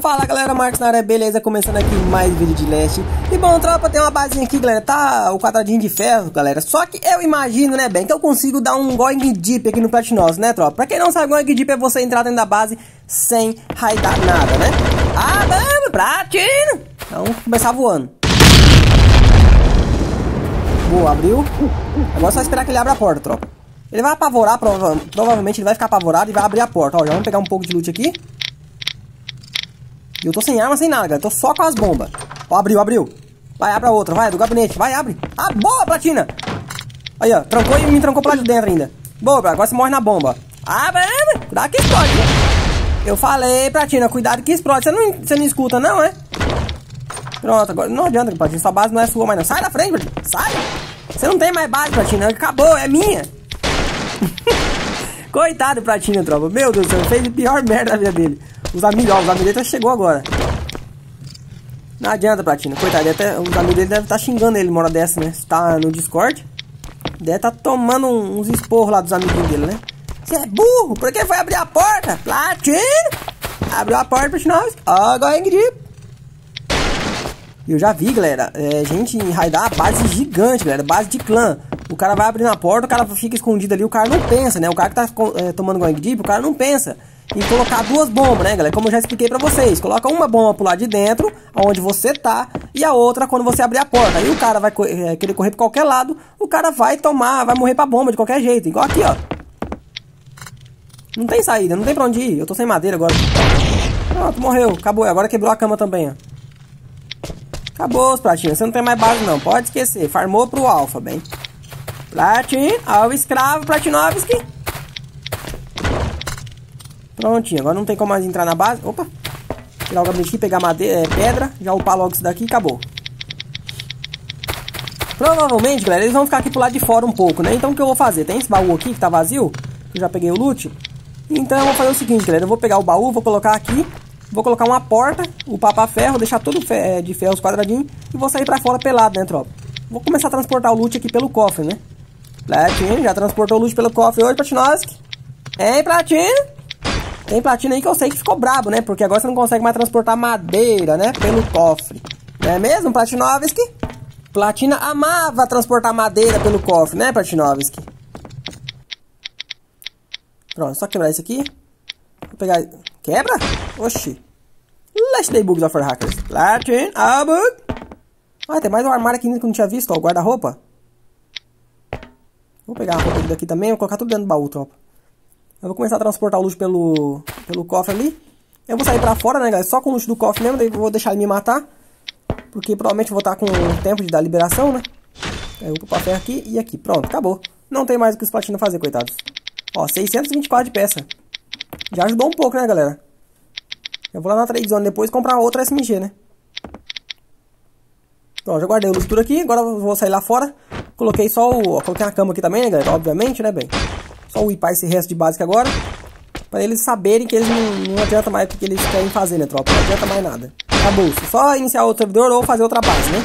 Fala galera, Marcos na área, beleza? Começando aqui mais vídeo de leste E bom, tropa, tem uma basinha aqui, galera Tá o quadradinho de ferro, galera Só que eu imagino, né, bem, que eu consigo dar um going deep aqui no Platinoso, né, tropa? Pra quem não sabe, going deep é você entrar dentro da base sem raidar nada, né? Ah, vamos, Platino! Então, começar voando Boa, abriu Agora é só esperar que ele abra a porta, tropa Ele vai apavorar, prova provavelmente ele vai ficar apavorado e vai abrir a porta Ó, já vamos pegar um pouco de loot aqui eu tô sem arma, sem nada, galera. Tô só com as bombas. Ó, abriu, abriu. Vai, abre a outra. Vai, do gabinete. Vai, abre. Ah, boa, platina. Aí, ó. Trancou e me trancou pra lá de dentro ainda. Boa, agora você morre na bomba. Ah, abre. Cuidado que explode. Eu falei, platina, cuidado que explode. Você não, você não escuta, não, é? Pronto, agora não adianta, platina. Sua base não é sua mais, não. Sai da frente, platina. Sai. Você não tem mais base, platina. Acabou, é minha. Coitado, platina, tropa. Meu Deus do céu. Fez a pior merda da vida dele. Os amigos, ó, os amigos dele chegou agora. Não adianta, Platina. Coitado, até, os amigos dele devem estar tá xingando ele uma hora dessa, né? Se tá no Discord. Deve estar tá tomando uns esporros lá dos amiguinhos dele, né? Você é burro! Por que foi abrir a porta? Platina! Abriu a porta, Platina. Ó, agora é Eu já vi, galera, é, gente raidar a base gigante, galera. Base de clã. O cara vai abrir na porta, o cara fica escondido ali, o cara não pensa, né? O cara que tá é, tomando going deep, o cara não pensa e colocar duas bombas, né, galera? Como eu já expliquei pra vocês. Coloca uma bomba pro lado de dentro, onde você tá, e a outra quando você abrir a porta. Aí o cara vai é, querer correr pra qualquer lado, o cara vai tomar, vai morrer pra bomba de qualquer jeito. Igual aqui, ó. Não tem saída, não tem pra onde ir. Eu tô sem madeira agora. Pronto, morreu. Acabou. Agora quebrou a cama também, ó. Acabou os pratinhos. Você não tem mais base, não. Pode esquecer. Farmou pro alfa, bem. Platin, ao escravo, Platinovski. Prontinho, agora não tem como mais entrar na base. Opa! Tirar o gabinete aqui, pegar madeira, é, pedra, já upar logo isso daqui e acabou. Provavelmente, galera, eles vão ficar aqui pro lado de fora um pouco, né? Então o que eu vou fazer? Tem esse baú aqui que tá vazio, que eu já peguei o loot. Então eu vou fazer o seguinte, galera, eu vou pegar o baú, vou colocar aqui, vou colocar uma porta, o papá ferro, deixar tudo é, de ferro os quadradinhos e vou sair pra fora pelado, né, tropa? Vou começar a transportar o loot aqui pelo cofre, né? Platinho, já transportou o loot pelo cofre hoje, Platinoski. Hein, Platinho? Tem platina aí que eu sei que ficou brabo, né? Porque agora você não consegue mais transportar madeira, né? Pelo cofre. Não é mesmo, Platinovski? Platina amava transportar madeira pelo cofre, né, Platinovski? Pronto, só quebrar isso aqui. Vou pegar... Quebra? Oxi. Let's day bugs of hackers. Platin, abug. Ah, tem mais um armário aqui que eu não tinha visto, ó. Guarda-roupa. Vou pegar a roupa daqui também. Vou colocar tudo dentro do baú, tropa. Eu vou começar a transportar o luxo pelo, pelo cofre ali. Eu vou sair pra fora, né, galera? Só com o luxo do cofre mesmo, daí eu vou deixar ele me matar. Porque provavelmente eu vou estar com o tempo de dar liberação, né? Eu vou pra ferro aqui e aqui. Pronto, acabou. Não tem mais o que os platinos fazer, coitados. Ó, 624 de peça. Já ajudou um pouco, né, galera? Eu vou lá na trade zone depois comprar outra SMG, né? Ó, já guardei o luxo aqui. Agora eu vou sair lá fora. Coloquei só o... Ó, coloquei a cama aqui também, né, galera? Obviamente, né, bem? Só upar esse resto de básica agora. Para eles saberem que eles não, não adianta mais o que eles querem fazer, né, tropa? Não adianta mais nada. Acabou. Só iniciar outro servidor ou fazer outra base, né?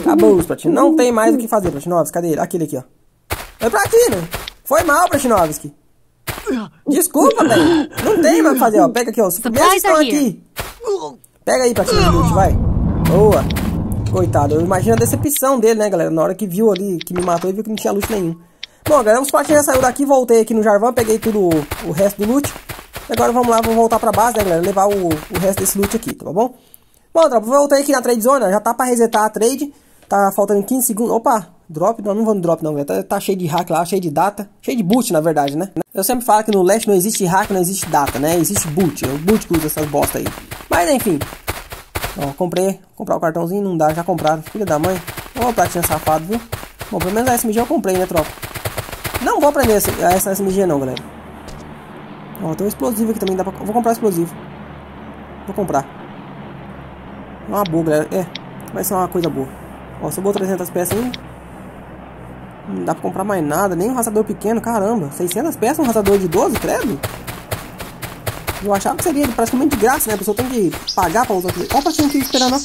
Acabou, Platin. Não tem mais o que fazer, Platinovski. Cadê ele? Aquele aqui, ó. É Platina. Foi mal, Platinovski. Desculpa, velho. Não tem mais o que fazer, ó. Pega aqui, ó. Os primeiros estão aqui. Pega aí, Platina, vai. Boa. Coitado. Eu imagino a decepção dele, né, galera? Na hora que viu ali, que me matou e viu que não tinha luz nenhum. Bom, galera, os platinhas já saiu daqui, voltei aqui no Jarvan, peguei tudo o resto do loot. Agora vamos lá, vamos voltar pra base, né, galera, levar o, o resto desse loot aqui, tá bom? Bom, tropa, voltei aqui na trade zone, já tá pra resetar a trade. Tá faltando 15 segundos. Opa, drop, não, não vou no drop não, galera. Tá, tá, cheio de hack lá, cheio de data. Cheio de boot, na verdade, né? Eu sempre falo que no Leste não existe hack, não existe data, né? Existe boot. É o boot que usa essas bosta aí. Mas enfim. Ó, comprei. Comprar o cartãozinho não dá, já compraram. Filha da mãe. Ó, platinha safado, viu? Bom, pelo menos a SMG eu comprei, né, tropa? Não vou aprender essa, essa SMG não, galera. Ó, tem um explosivo aqui também. Dá pra... Vou comprar explosivo. Vou comprar. É uma boa, galera. É, vai ser uma coisa boa. Ó, sobrou 300 peças ainda. Não dá pra comprar mais nada. Nem um raçador pequeno, caramba. 600 peças, um raçador de 12, credo. Eu achava que seria praticamente de graça, né? A pessoa tem que pagar pra usar aquilo. Ó o pratinho aqui esperando, ó.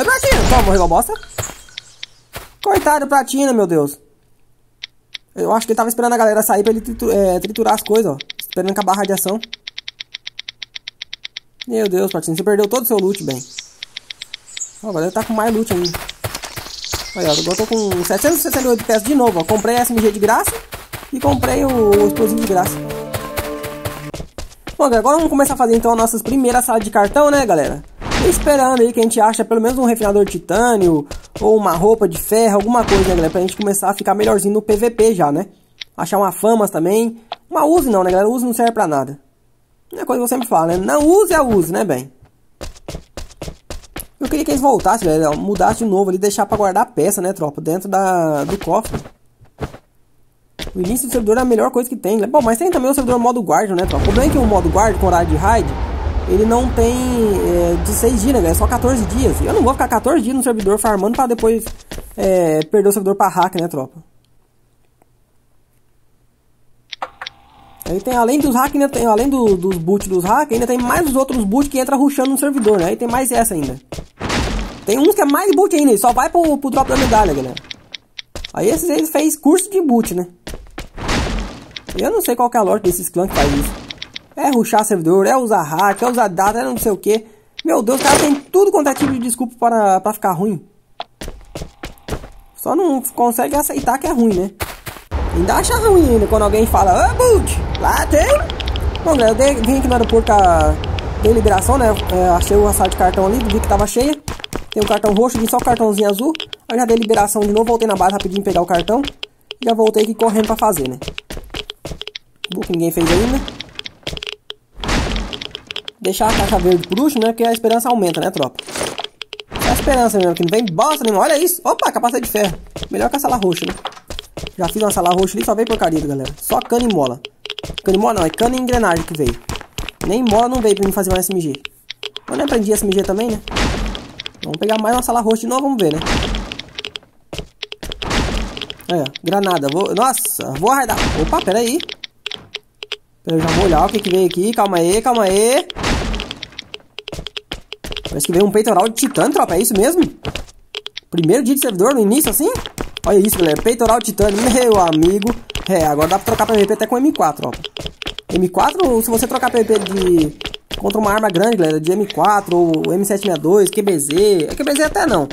É pratinho. Toma, morreu a bosta. Coitado do pratinho, meu Deus. Eu acho que ele tava esperando a galera sair pra ele é, triturar as coisas, ó. Esperando acabar a radiação. Meu Deus, Platinho, você perdeu todo o seu loot, bem. Ó, agora ele tá com mais loot ainda. Olha, agora eu tô com 768 peças de novo, ó. Comprei SMG de graça e comprei o, o explosivo de graça. Bom, agora vamos começar a fazer então as nossas primeiras salas de cartão, né, galera? esperando aí que a gente acha pelo menos um refinador de titânio ou uma roupa de ferro, alguma coisa, né, galera? Pra gente começar a ficar melhorzinho no PVP já, né? Achar uma famas também. Uma use não, né, galera? Use não serve pra nada. É coisa que eu sempre falo, né? Não use, é use, né, bem? Eu queria que eles voltassem, velho. Mudassem de novo ali, deixar pra guardar peça, né, tropa? Dentro da, do cofre. O início do servidor é a melhor coisa que tem. Né? Bom, mas tem também o servidor modo guardian, né, tropa? O problema é que o modo guardian com horário de raid, ele não tem é, de 6 dias, né, É só 14 dias. Eu não vou ficar 14 dias no servidor farmando pra depois é, perder o servidor pra hack, né, tropa? Aí tem, além dos hack, ainda tem, além do, dos boot dos hack, ainda tem mais os outros boot que entra rushando no servidor, né? Aí tem mais essa ainda. Tem uns que é mais boot ainda, só vai pro, pro drop da medalha, galera. Aí esses eles fez curso de boot, né? Eu não sei qual que é a lore desses clãs que faz isso. É ruxar servidor, é usar hack, é usar data, é não sei o que. Meu Deus, o cara tem tudo quanto é tipo de desculpa para, para ficar ruim. Só não consegue aceitar que é ruim, né? Ainda acha ruim ainda quando alguém fala, ô boot, lá tem. Bom, galera, eu vim aqui no aeroporto a deliberação, né? É, achei o assado de cartão ali, vi que tava cheia. Tem um cartão roxo, vi só o cartãozinho azul. Aí já dei liberação de novo, voltei na base rapidinho pegar o cartão. Já voltei aqui correndo pra fazer, né? Book ninguém fez ainda. Deixar a caixa verde por último, né? Porque a esperança aumenta, né, tropa? É a esperança mesmo, que não vem bosta nenhuma. Olha isso. Opa, capacete de ferro. Melhor que a sala roxa, né? Já fiz uma sala roxa ali, só veio porcaria, galera. Só cano e mola. Cano e mola não, é cano e engrenagem que veio. Nem mola não veio pra mim fazer uma SMG. Eu nem aprendi SMG também, né? Vamos pegar mais uma sala roxa de novo, vamos ver, né? Aí, ó, granada. Vou... Nossa, vou arredar. Opa, pera aí. Eu já vou olhar o que, que veio aqui. Calma aí, calma aí. Parece que veio um peitoral de titã, tropa. É isso mesmo? Primeiro dia de servidor, no início, assim? Olha isso, galera. Peitoral titânio, meu amigo. É, agora dá pra trocar PVP até com M4, ó. M4, se você trocar PVP de... Contra uma arma grande, galera, de M4 ou M762, QBZ... É QBZ até não.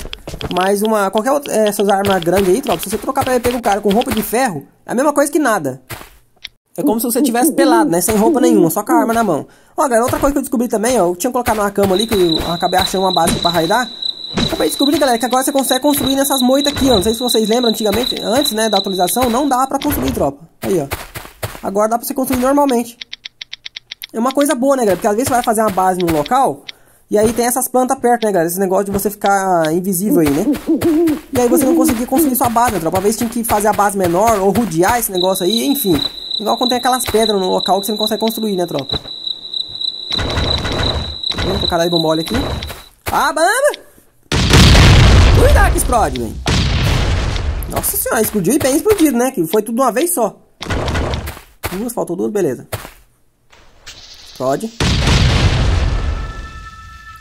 Mas uma... Qualquer outra... Essas armas grandes aí, tropa, se você trocar PVP com o cara com roupa de ferro, é a mesma coisa que nada. É como se você tivesse pelado, né? Sem roupa nenhuma, só com a arma na mão. Ó, galera, outra coisa que eu descobri também, ó. Eu tinha colocado uma cama ali, que eu acabei achando uma base pra raidar. Acabei de descobrir, galera, que agora você consegue construir nessas moitas aqui, ó. Não sei se vocês lembram antigamente, antes, né, da atualização, não dá pra construir, tropa. Aí, ó. Agora dá pra você construir normalmente. É uma coisa boa, né, galera? Porque às vezes você vai fazer uma base num local e aí tem essas plantas perto, né, galera? Esse negócio de você ficar invisível aí, né? E aí você não conseguia construir sua base, né, tropa? Vezes tinha que fazer a base menor ou rodear esse negócio aí, enfim. Igual quando tem aquelas pedras no local que você não consegue construir, né, tropa? Vamos colocar aí bombolha aqui. Ah, bamba! Cuidado que explode, velho. Nossa senhora, explodiu e bem explodido, né? Que foi tudo de uma vez só. Duas, faltou duas, beleza. Explode.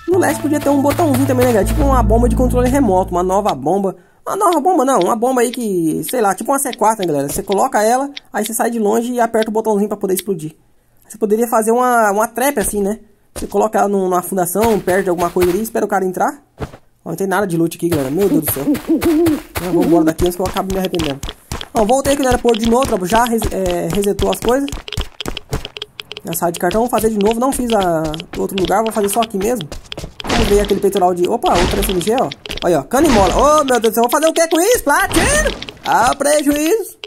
No leste podia ter um botãozinho também, né, galera? Tipo uma bomba de controle remoto, uma nova bomba. Uma nova bomba não, uma bomba aí que, sei lá, tipo uma C4, né, galera? Você coloca ela, aí você sai de longe e aperta o botãozinho pra poder explodir. Você poderia fazer uma, uma trap assim, né? Você coloca ela numa fundação, perde alguma coisa ali, espera o cara entrar. Ó, não tem nada de loot aqui, galera. Meu Deus do céu. Eu vou embora daqui antes que eu acabo me arrependendo. Ó, voltei aqui no aeroporto de novo, já res, é, resetou as coisas. Já saí de cartão, vou fazer de novo. Não fiz a outro lugar, vou fazer só aqui mesmo. Vamos ver aquele peitoral de... Opa, outra SMG, ó. Olha, ó, cana e mola. Oh, meu Deus céu, vou fazer o que com isso? Platino! Ah, prejuízo.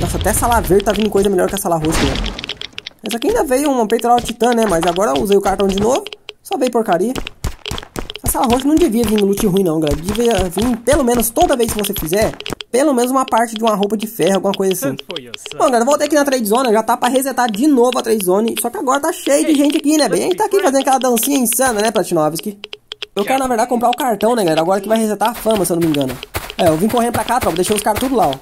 Nossa, até sala verde tá vindo coisa melhor que a sala roxa, né? Essa aqui ainda veio um peitoral titã, né? Mas agora eu usei o cartão de novo. Só veio porcaria. Essa roxa não devia vir no loot ruim não, galera. Devia vir, pelo menos, toda vez que você fizer, pelo menos uma parte de uma roupa de ferro, alguma coisa assim. Bom, galera, voltei aqui na trade zone, já tá pra resetar de novo a trade zone. Só que agora tá cheio de gente aqui, né, bem? A gente tá aqui fazendo aquela dancinha insana, né, Platinovski? Eu quero, na verdade, comprar o cartão, né, galera? Agora que vai resetar a fama, se eu não me engano. É, eu vim correndo pra cá, tropa. Deixei os caras tudo lá, ó.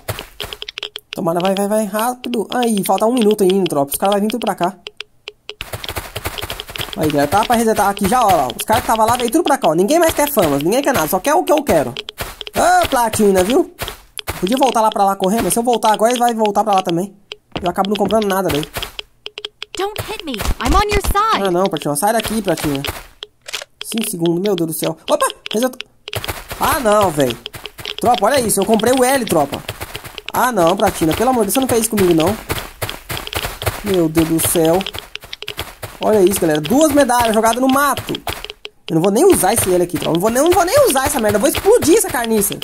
Tomara, vai, vai, vai, rápido. Aí, falta um minuto ainda, tropa. Os caras vão vir tudo pra cá. Aí, galera, tá pra resetar aqui já, ó. Os caras que tava lá veio tudo pra cá, ó. Ninguém mais quer famas, ninguém quer nada, só quer o que eu quero. Ô, platina, viu? Podia voltar lá pra lá correndo, mas se eu voltar agora, ele vai voltar pra lá também. Eu acabo não comprando nada daí. Don't hit me. I'm on your side. Ah, não, Pratinha. Sai daqui, Pratinha. 5 segundos, meu Deus do céu. Opa! Reset... Ah, não, velho. Tropa, olha isso. Eu comprei o L, tropa. Ah, não, Pratina. Pelo amor de Deus, você não fez isso comigo, não. Meu Deus do céu. Olha isso, galera. Duas medalhas jogadas no mato. Eu não vou nem usar esse L aqui, tropa. Não vou nem, não vou nem usar essa merda. Eu vou explodir essa carniça.